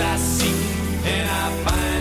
See and I find